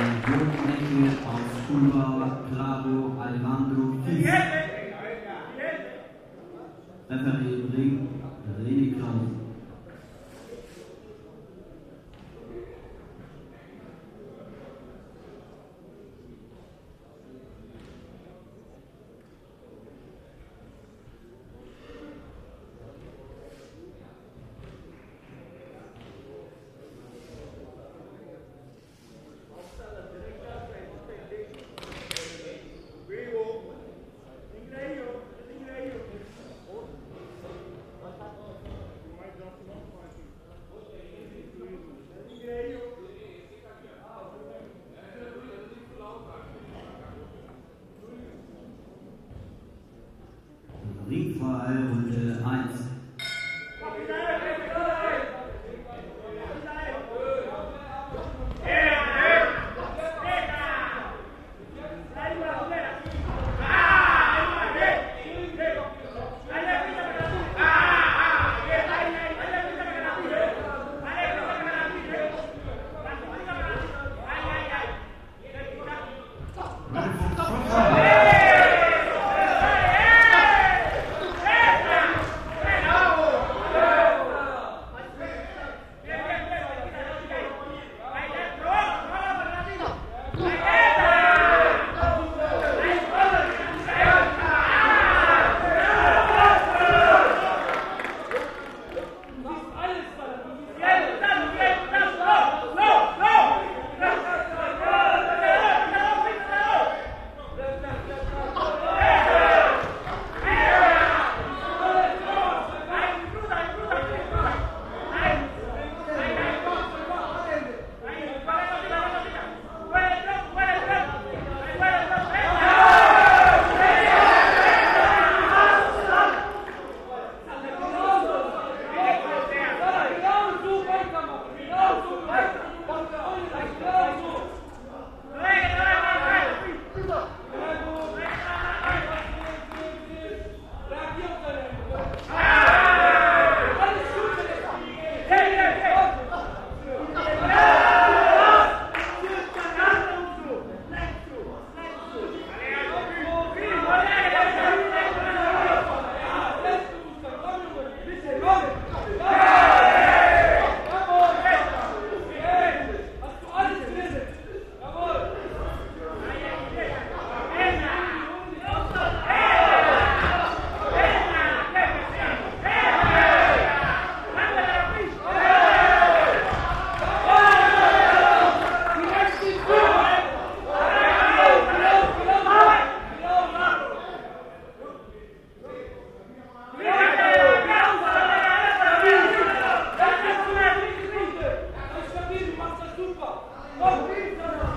Jugendlichen aus Kuba, Claudio Alejandro Fies, Referee René Klaus. überall und äh, eins. Oh, please, no, no.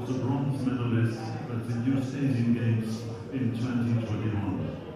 was a bronze medalist at the new Asian Games in 2021.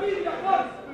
família, força!